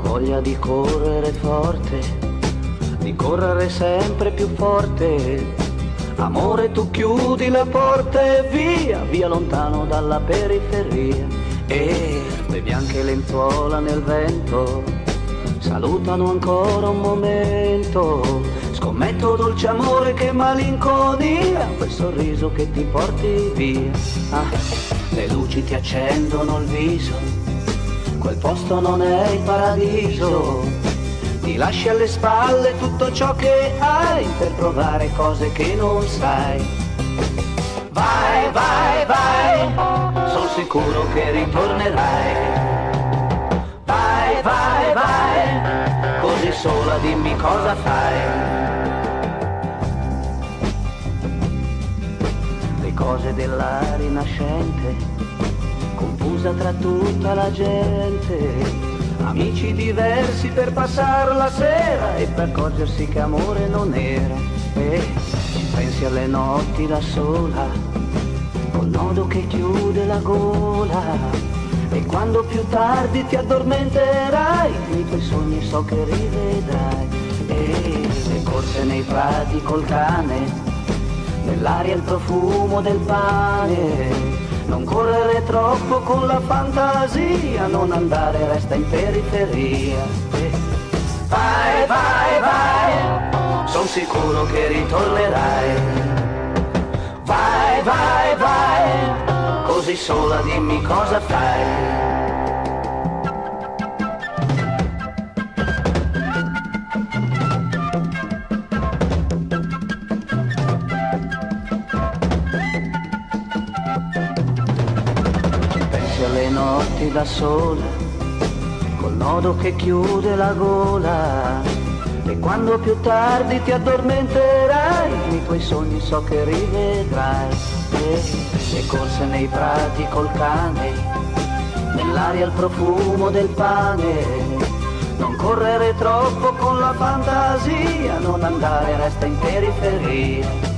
voglia di correre forte, di correre sempre più forte. Amore tu chiudi le porte e via, via lontano dalla periferia. E le bianche lenzuola nel vento salutano ancora un momento. Scommetto dolce amore che malinconia, quel sorriso che ti porti via. Ah, le luci ti accendono il viso quel posto non è il paradiso. Ti lasci alle spalle tutto ciò che hai per provare cose che non sai. Vai, vai, vai, sono sicuro che ritornerai. Vai, vai, vai, così sola dimmi cosa fai. Le cose della rinascente confusa tra tutta la gente. Amici diversi per passare la sera e per accorgersi che amore non era. E ci pensi alle notti da sola, col nodo che chiude la gola. E quando più tardi ti addormenterai, nei tuoi sogni so che rivedrai. E le corse nei prati col cane, nell'aria il profumo del pane non correre troppo con la fantasia, non andare, resta in periferia. Vai, vai, vai, sono sicuro che ritornerai. Vai, vai, vai, così sola dimmi cosa fai. Notti da sola, col nodo che chiude la gola. E quando più tardi ti addormenterai, i tuoi sogni so che rivedrai. E le corse nei prati col cane, nell'aria il profumo del pane. Non correre troppo con la fantasia, non andare, resta in periferia.